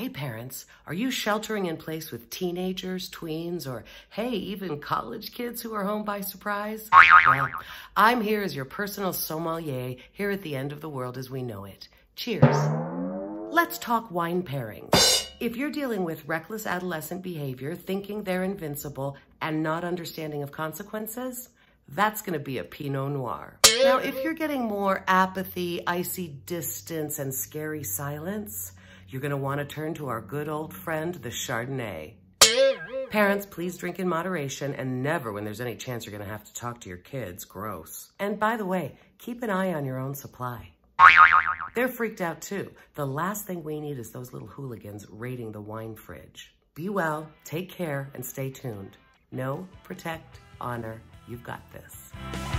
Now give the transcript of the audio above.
Hey parents, are you sheltering in place with teenagers, tweens, or hey, even college kids who are home by surprise? Well, I'm here as your personal sommelier here at the end of the world as we know it. Cheers. Let's talk wine pairings. If you're dealing with reckless adolescent behavior, thinking they're invincible, and not understanding of consequences, that's gonna be a Pinot Noir. Now, if you're getting more apathy, icy distance, and scary silence, you're gonna wanna turn to our good old friend, the Chardonnay. Parents, please drink in moderation and never when there's any chance you're gonna have to talk to your kids. Gross. And by the way, keep an eye on your own supply. They're freaked out too. The last thing we need is those little hooligans raiding the wine fridge. Be well, take care, and stay tuned. Know, protect, honor. You've got this.